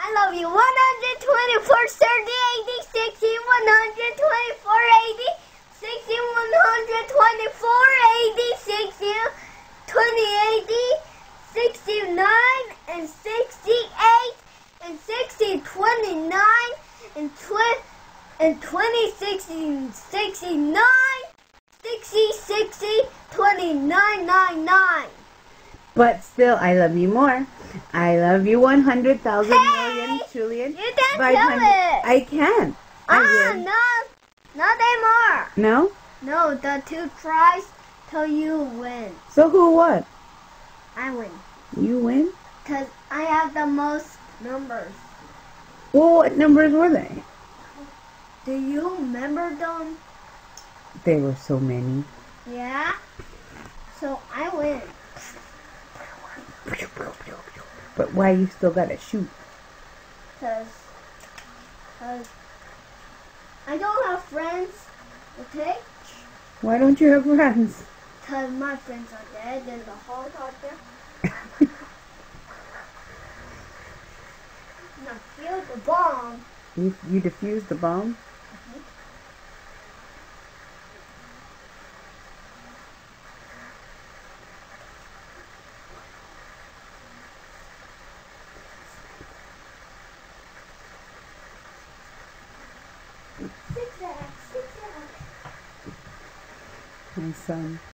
I love you. 124, 30, 80, 60, 124, 80, 60, 124, 80, 60, 20, 80, 69, and 68, and 60, 29, and 20, and 20, 60, 69, 60, 60, 29, 99. But still, I love you more. I love you 100,000 Hey! Trillion. You can't five it. I can. I Ah, will. no, not anymore. No? No, the two tries till you win. So who won? I win. You win? Because I have the most numbers. Well, what numbers were they? Do you remember them? There were so many. Yeah? So I win. But why you still gotta shoot? Because cause I don't have friends, okay? Why don't you have friends? Because my friends are dead. There's a helicopter. Now feel the bomb. You, you defused the bomb? My son.